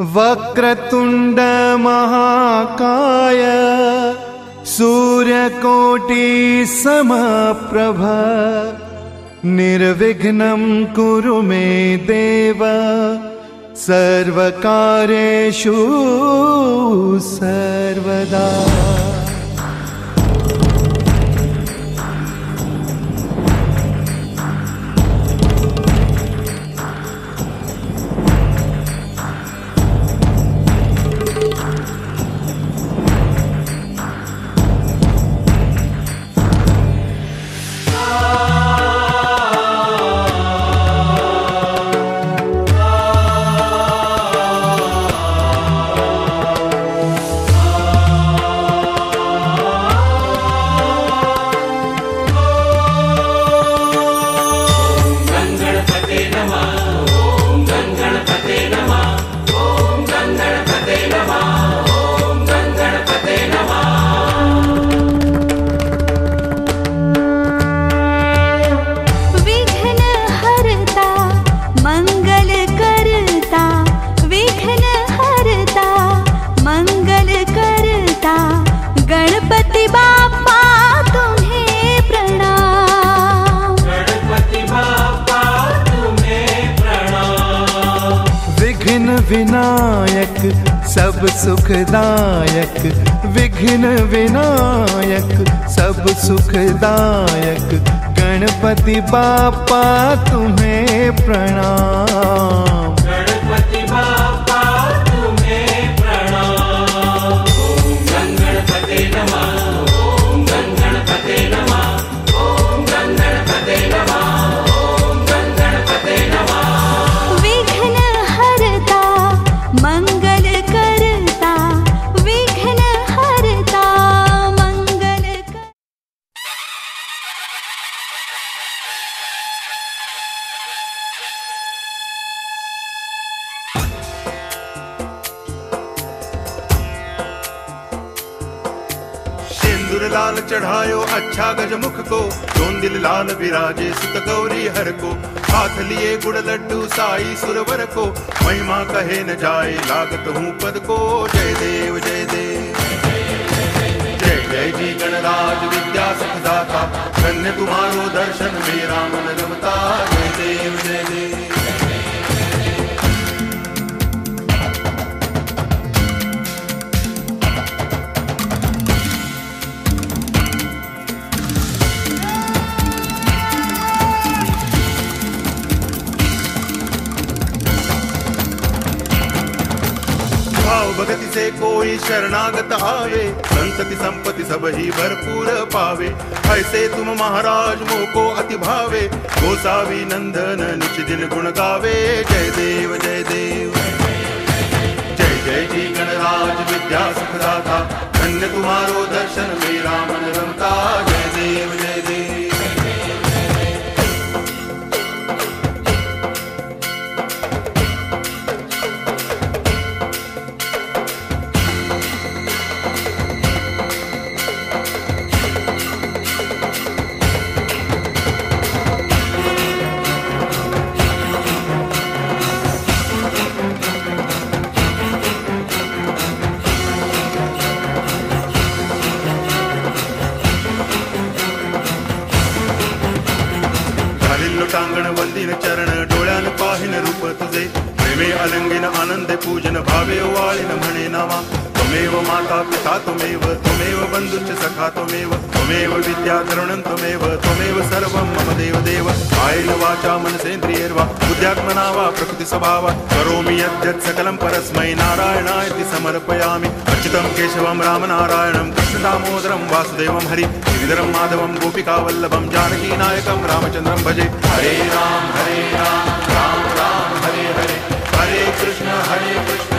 वक्रतुण्डमहाकाय सूर्यकोटिसमप्रभ निर्विघ्नं कुरु मे देव सर्वकारेषु सर्वदा। विनायक सब सुखदायक। विघ्न विनायक सब सुखदायक। गणपति बापा तुम्हें प्रणाम। quando सिंदूर लाल चढ़ायो अच्छा गज मुख को। दोन दिल लाल विराजे सुत गौरी हर को। हाथ लिए गुड़ लड्डू साई सुरवर को। महिमा कहे न जाए लागत हूँ पद को। जय देव जय देव। जय जय जी गणराज विद्या सुखदाता। धन्य तुम्हारो दर्शन मेरा मन रमता। भाव भगति से कोई शरणागत आवे। संतति संपत्ति सब ही भरपूर पावे। ऐसे तुम महाराज मोह को अति भावे गोसावी नंदन निच दिन गुण गावे। जय देव जय देव। जय जय जी गणराज विद्या सुखदाता। धन्य तुम्हारो दर्शन मेरा मन लोटांगण वंदिन चरण, डोळ्यान पाहिन रूप तुझे. प्रेमे अलंगिन आनंदे पूजन, भावे वाळीन म्हणे नामा त्वमेव माता पिता त्वमेव त्वमेव बन्धुश्च सखा त्वमेव त्वमेव विद्याधरणं त्वमेव त्वमेव सर्वं मम देवदेव। कायेन वाचा मनसेन्द्रियैर्वा, बुद्ध्यात्मना वा प्रकृतिस्वभावात् करोमि यद्यत् सकलं परस्मै नारायणायति समर्पयामि। अर्चितं केशवं रामनारायणं, कृष्णदामोदरं वासुदेवं हरि श्रीधरं माधवं गोपिकावल्लभं जानकीनायकं रामचन्द्रं भजे। हरे राम हरे राम राम राम, हरे हरे। हरे कृष्ण हरे कृष्ण।